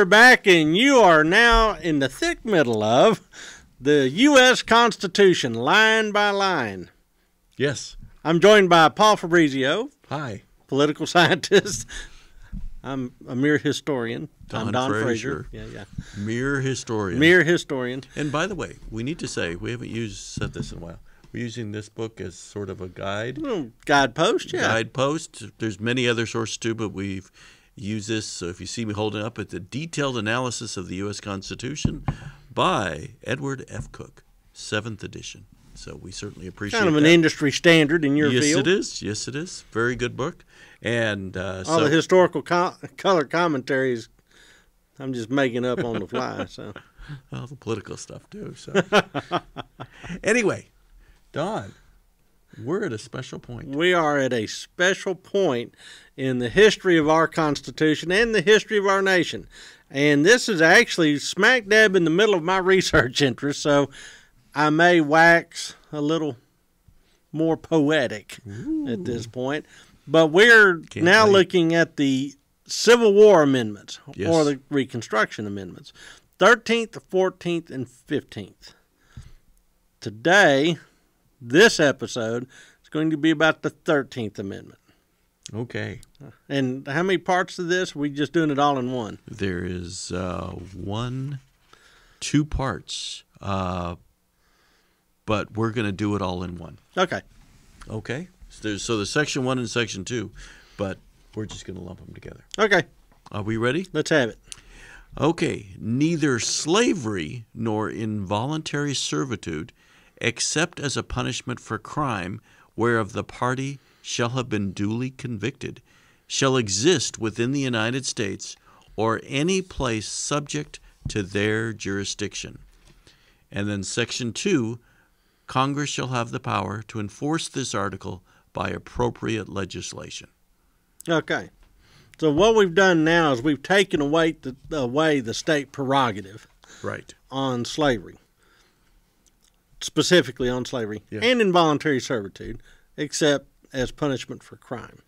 we're back, and you are now in the thick middle of the U.S. Constitution, line by line. Yes. I'm joined by Paul Fabrizio, Hi. political scientist. I'm a mere historian. I'm Don Don Frazier. Frazier. Yeah, yeah. Mere historian. Mere historian. And by the way, we need to say we haven't used said this in a while. We're using this book as sort of a guide, Well, guidepost, yeah. guidepost. There's many other sources too, but we've used this. So if you see me holding up, it's a detailed analysis of the U.S. Constitution by Edward F. Cooke, seventh edition. So we certainly appreciate Kind of an that. industry standard in your yes, field. it is. Yes, it is. Very good book. And uh, All so the historical co- color commentaries, I'm just making up on the fly. So Well, the political stuff too. So anyway, Don, we're at a special point. we are at a special point in the history of our Constitution and the history of our nation. And this is actually smack dab in the middle of my research interest, so I may wax a little more poetic at this point. But we're Can't now wait. looking at the Civil War amendments Yes. or the Reconstruction amendments 13th, 14th, and 15th. Today, this episode is going to be about the 13th Amendment. Okay. And how many parts of this? Are we just doing it all in one? There is uh, one, two parts, uh, but we're going to do it all in one. Okay. Okay. So there's, so there's section one and section two, but we're just going to lump them together. Okay. Are we ready? Let's have it. Okay, neither slavery nor involuntary servitude, except as a punishment for crime whereof the party shall have been duly convicted, shall exist within the United States or any place subject to their jurisdiction. And then section 2 Congress shall have the power to enforce this article by appropriate legislation. Okay. So what we've done now is we've taken away the, away the state prerogative Right. on slavery, specifically on slavery Yeah. and involuntary servitude, except as punishment for crime.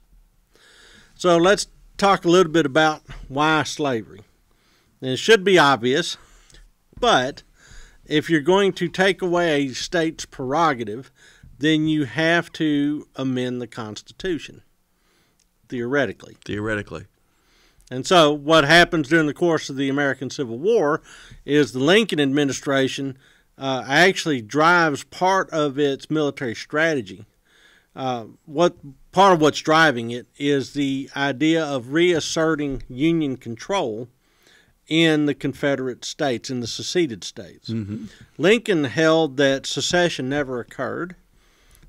So let's talk a little bit about why slavery. And it should be obvious, but if you're going to take away a state's prerogative, then you have to amend the Constitution, theoretically. Theoretically. And so, what happens during the course of the American Civil War is the Lincoln administration uh, actually drives part of its military strategy. Uh, what part of what's driving it is the idea of reasserting Union control in the Confederate states, in the seceded states. Lincoln held that secession never occurred,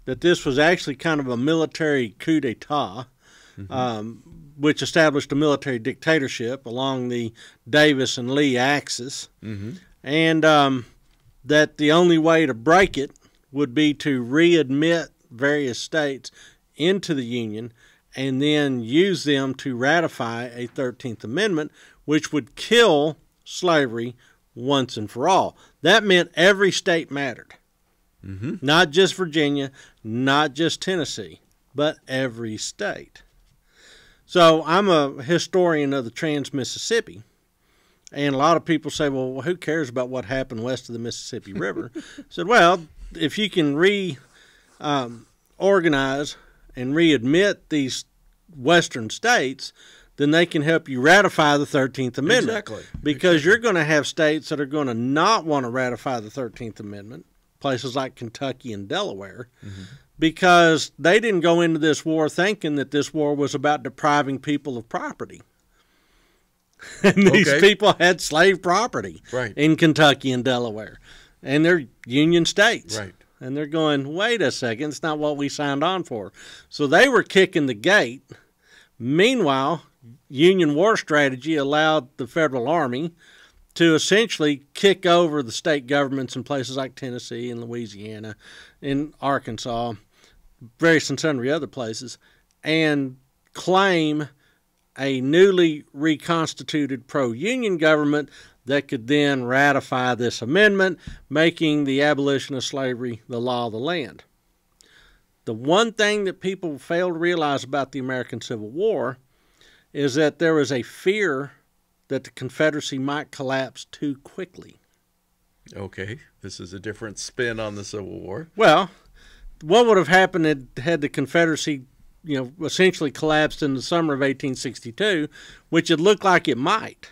that this was actually kind of a military coup d'etat um, which established a military dictatorship along the Davis and Lee axis, and um, that the only way to break it would be to readmit various states into the Union and then use them to ratify a 13th Amendment, which would kill slavery once and for all. That meant every state mattered. Mm-hmm. Not just Virginia, not just Tennessee, but every state. So I'm a historian of the Trans Mississippi, and a lot of people say, "Well, who cares about what happened west of the Mississippi River?" I said, "Well, if you can reorganize um, organize and readmit these western states, then they can help you ratify the Thirteenth Amendment. Exactly. Because you're going to have states that are going to not want to ratify the Thirteenth Amendment, places like Kentucky and Delaware, because they didn't go into this war thinking that this war was about depriving people of property. and these Okay. people had slave property Right. in Kentucky and Delaware, and they're Union states. Right. And they're going, wait a second, it's not what we signed on for. So they were kicking the gate. Meanwhile, Union war strategy allowed the federal army to essentially kick over the state governments in places like Tennessee and Louisiana and Arkansas, various and sundry other places, and claim a newly reconstituted pro union government that could then ratify this amendment, making the abolition of slavery the law of the land. The one thing that people fail to realize about the American Civil War is that there was a fear that the Confederacy might collapse too quickly. Okay, this is a different spin on the Civil War. Well, what would have happened had, had the Confederacy, you know, essentially collapsed in the summer of 1862, which it looked like it might?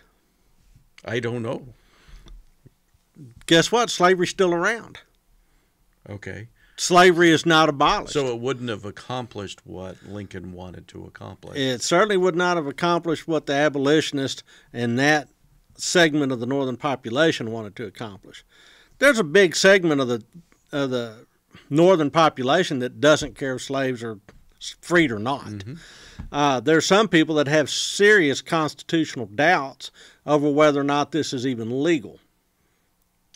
I don't know. Guess what? Slavery's still around. Okay. Slavery is not abolished. So it wouldn't have accomplished what Lincoln wanted to accomplish. it certainly would not have accomplished what the abolitionists and that segment of the northern population wanted to accomplish. There's a big segment of the of the northern population that doesn't care if slaves are freed or not. Mm-hmm. Uh, there are some people that have serious constitutional doubts over whether or not this is even legal.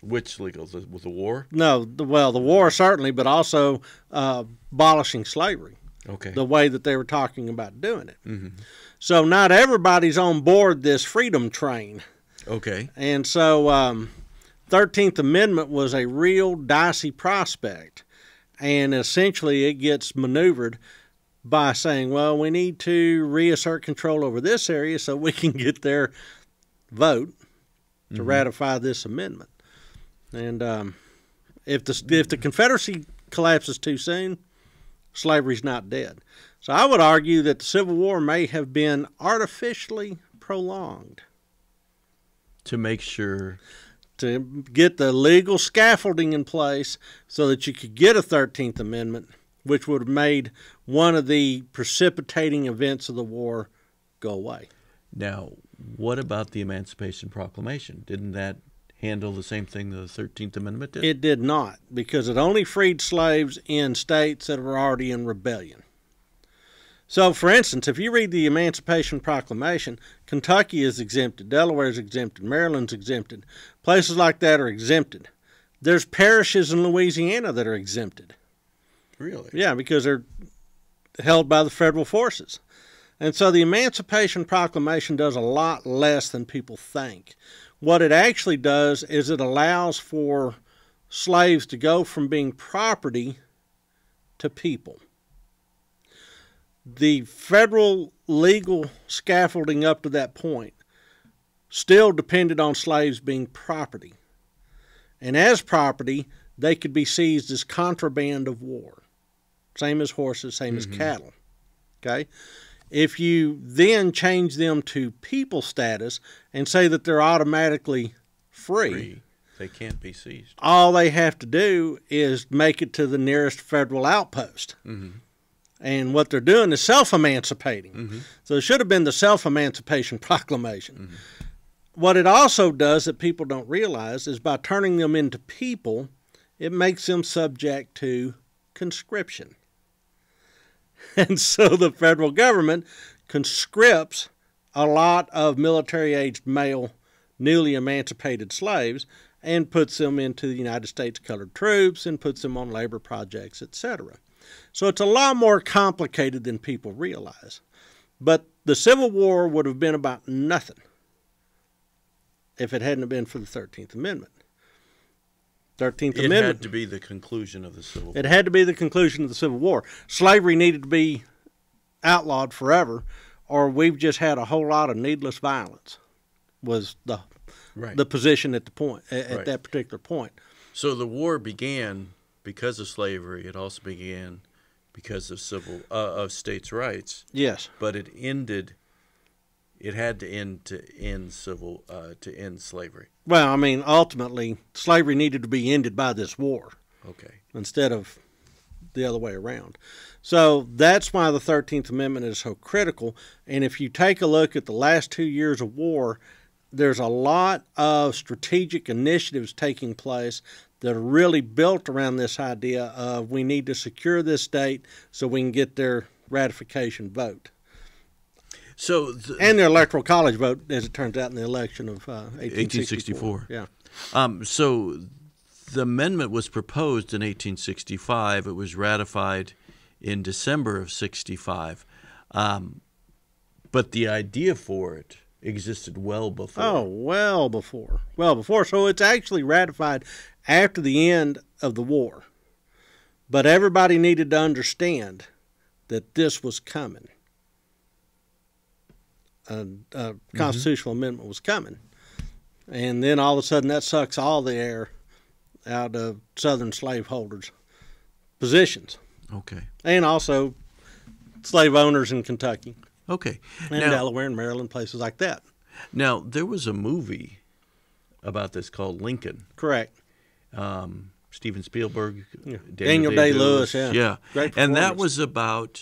Which legal? with the war? No, the, well, the war certainly, but also uh, abolishing slavery, Okay. the way that they were talking about doing it. Mhm. So not everybody's on board this freedom train. Okay. And so, um, 13th Amendment was a real dicey prospect. And essentially, it gets maneuvered by saying, well, we need to reassert control over this area so we can get their vote to ratify this amendment. And um, if the if the Confederacy collapses too soon, slavery's not dead. So I would argue that the Civil War may have been artificially prolonged To make sure. to get the legal scaffolding in place so that you could get a 13th Amendment, which would have made one of the precipitating events of the war go away. Now, what about the Emancipation Proclamation? Didn't that handle the same thing the 13th Amendment did? It did not, because it only freed slaves in states that were already in rebellion. So, for instance, if you read the Emancipation Proclamation, Kentucky is exempted, Delaware is exempted, Maryland's exempted, places like that are exempted. There's parishes in Louisiana that are exempted. Really? Yeah, because they're held by the federal forces. And so the Emancipation Proclamation does a lot less than people think. What it actually does is it allows for slaves to go from being property to people. The federal legal scaffolding up to that point still depended on slaves being property. And as property, they could be seized as contraband of war same as horses, same as mm-hmm. cattle. Okay? If you then change them to people status and say that they're automatically free, Free. They can't be seized. all they have to do is make it to the nearest federal outpost. Mm-hmm. And what they're doing is self emancipating. Mm-hmm. So it should have been the Self Emancipation Proclamation. What it also does that people don't realize is by turning them into people, it makes them subject to conscription. And so the federal government conscripts a lot of military aged male, newly emancipated slaves and puts them into the United States colored troops and puts them on labor projects, etc. So it's a lot more complicated than people realize. But the Civil War would have been about nothing if it hadn't been for the 13th Amendment. 13th It Amendment. had to be the conclusion of the Civil War. It had to be the conclusion of the Civil War. Slavery needed to be outlawed forever, or we've just had a whole lot of needless violence. Was the Right. the position at the point at, at Right. that particular point? So the war began because of slavery. It also began because of civil uh, of states' rights, Yes, but it ended. It had to end to end civil uh, to end slavery. Well, I mean, ultimately, slavery needed to be ended by this war Okay. instead of the other way around. So that's why the 13th Amendment is so critical. And if you take a look at the last two years of war, there's a lot of strategic initiatives taking place that are really built around this idea of we need to secure this state so we can get their ratification vote So th- and their electoral college vote, as it turns out in the election of uh, 1864. 1864. Yeah. Um, so the amendment was proposed in 1865. It was ratified in December of 65. Um, but the idea for it existed well before. Oh, well before. Well before. So it's actually ratified after the end of the war. But everybody needed to understand that this was coming. A, a constitutional amendment was coming, and then all of a sudden that sucks all the air out of Southern slaveholders' positions, Okay. and also slave owners in Kentucky Okay. and Now, Delaware and Maryland, places like that. now there was a movie about this called Lincoln. Correct. Um, Steven Spielberg, Yeah. Daniel, Daniel Day-Lewis, yeah. yeah, Great and that was about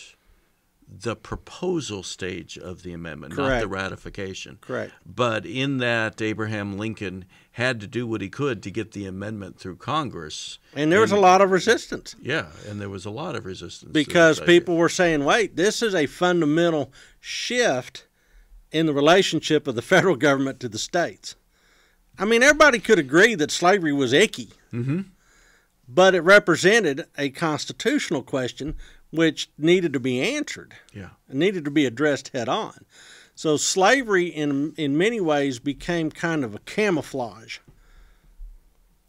the proposal stage of the amendment, not the ratification. Correct. But in that, Abraham Lincoln had to do what he could to get the amendment through Congress. And there was a lot of resistance Yeah, and there was a lot of resistance because this idea. people were saying, wait, this is a fundamental shift in the relationship of the federal government to the states. I mean, everybody could agree that slavery was icky, Mhm. but it represented a constitutional question which needed to be answered. Yeah. Needed to be addressed head on. So slavery, in in many ways, became kind of a camouflage.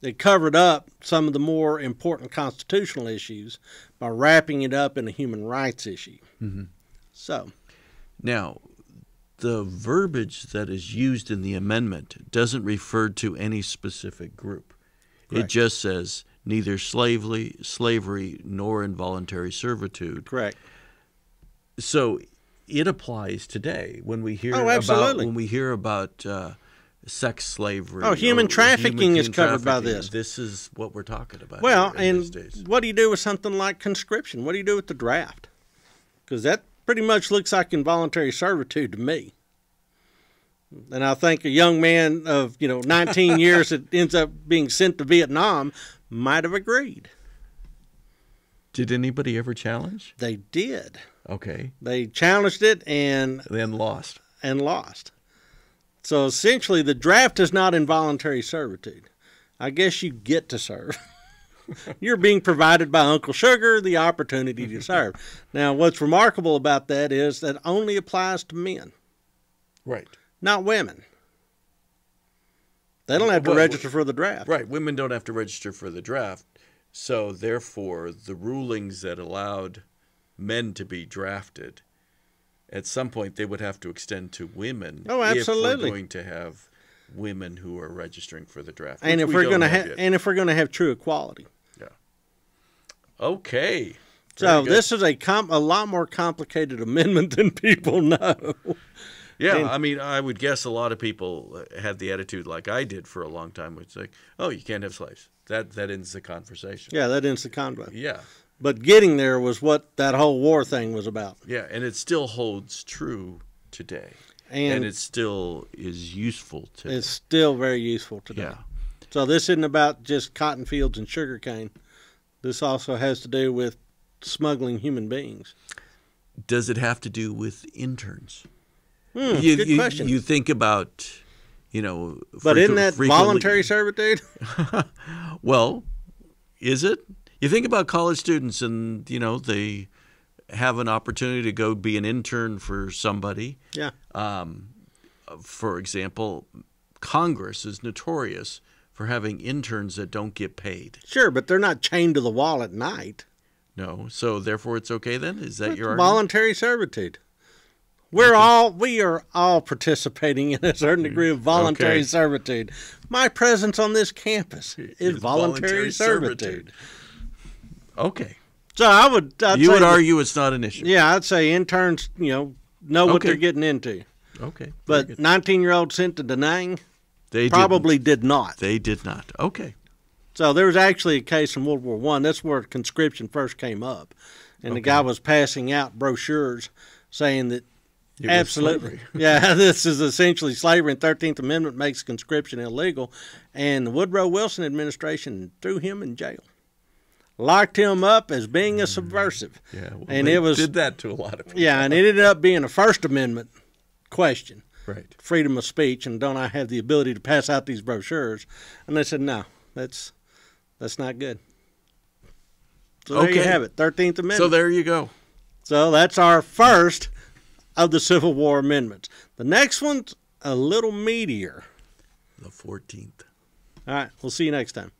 It covered up some of the more important constitutional issues by wrapping it up in a human rights issue. Mhm. So, Now, the verbiage that is used in the amendment doesn't refer to any specific group. It just says neither slavery, slavery nor involuntary servitude. correct. So it applies today when we hear Oh, about when we hear about uh, sex slavery. Oh, human trafficking is human covered by this. This is what we're talking about. Well, and these days. what do you do with something like conscription? What do you do with the draft? Because that pretty much looks like involuntary servitude to me. And I think a young man of you know 19 years that ends up being sent to Vietnam might have agreed. did anybody ever challenge? They did. Okay, They challenged it and then lost. and lost. So essentially, the draft is not involuntary servitude. I guess you get to serve. You're being provided by Uncle Sugar the opportunity to serve. Now, what's remarkable about that is that only applies to men, Right. Not women. They don't have to Well, register for the draft. Right. Women don't have to register for the draft. So therefore, the rulings that allowed men to be drafted, at some point they would have to extend to women. Oh, absolutely. If we're going to have women who are registering for the draft. And if we we're going to have have and if we're going to have true equality. Yeah. Okay. So this is a com- a lot more complicated amendment than people know. Yeah, and- I mean, I would guess a lot of people uh, had the attitude like I did for a long time, which is like, oh, you can't have slaves. That that ends the conversation. yeah, that ends the convo. Yeah, But getting there was what that whole war thing was about. yeah, and it still holds true today, And, and, it still is useful today. it's still very useful today. yeah, So this isn't about just cotton fields and sugar cane. This also has to do with smuggling human beings. does it have to do with interns? Hmm, you, good you- question. You think about, you know, but isn't that voluntary servitude? Well, is it? You think about college students, and you know they have an opportunity to go be an intern for somebody. Yeah. Um, for example, Congress is notorious for having interns that don't get paid. Sure, but they're not chained to the wall at night. No, so therefore it's okay then. Is that It's your argument? voluntary servitude. We're all we are all participating in a certain mm. degree of voluntary Okay. servitude. My presence on this campus is Is voluntary, voluntary servitude. servitude. Okay, So I would I'd you would that- argue it's not an issue. Yeah, I'd say interns, you know, know what they're getting into. Okay, But 19 year old sent to Da Nang they probably did not. didn't. they did not. Okay, So there was actually a case in World War One. That's where conscription first came up, and the guy was passing out brochures saying that It absolutely, yeah, this is essentially slavery. And Thirteenth Amendment makes conscription illegal, and the Woodrow Wilson administration threw him in jail, locked him up as being a mm, subversive. Yeah, well, And it was- did that to a lot of people. Yeah, and it ended up being a First Amendment question. right. freedom of speech and don't I have the ability to pass out these brochures? And they said, no, that's that's not good. So there you Okay. have it, Thirteenth Amendment. So there you go. so that's our first of the Civil War amendments. The next one's a little meatier. The fourteenth. All right, we'll see you next time.